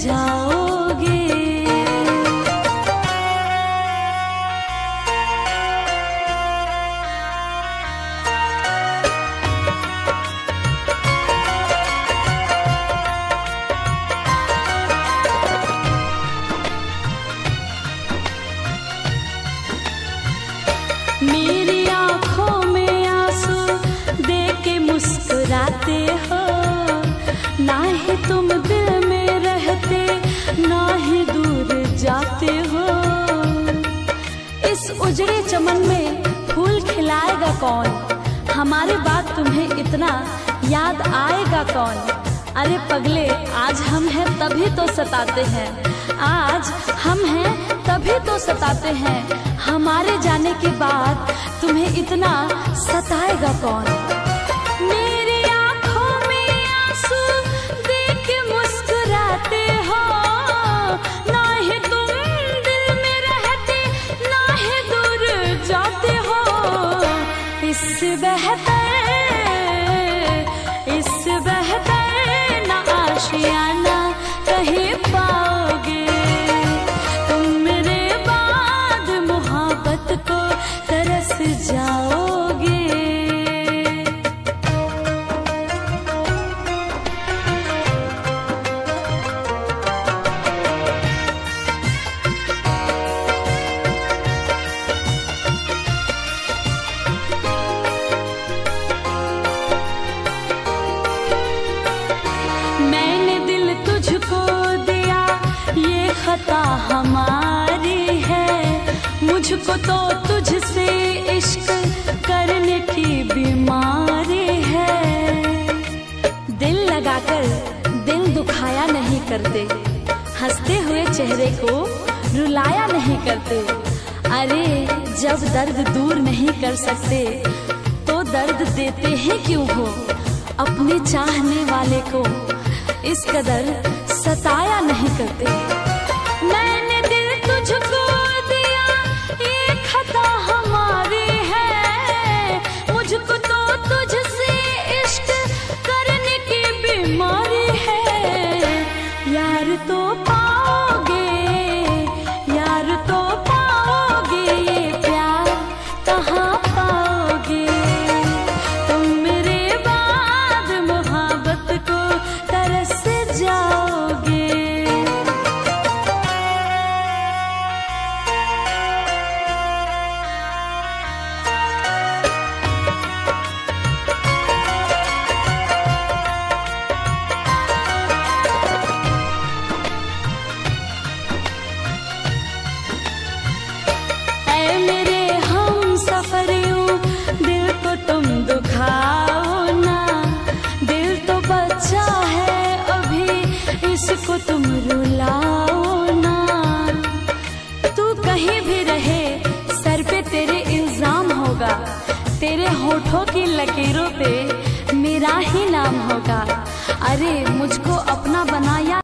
脚 जाते हो। इस उजड़े चमन में फूल खिलाएगा कौन? हमारी बात तुम्हें इतना याद आएगा कौन? अरे पगले, आज हम हैं तभी तो सताते हैं। आज हम हैं तभी तो सताते हैं। हमारे जाने के बाद तुम्हें इतना सताएगा कौन? heaven. मुझको तो तुझसे इश्क करने की बीमारी है। दिल लगाकर दिल दुखाया नहीं करते। हँसते हुए चेहरे को रुलाया नहीं करते। अरे, जब दर्द दूर नहीं कर सकते तो दर्द देते ही क्यों हो? अपने चाहने वाले को इस कदर सताया नहीं करते। होठों की लकीरों पे मेरा ही नाम होगा। अरे मुझको अपना बनाया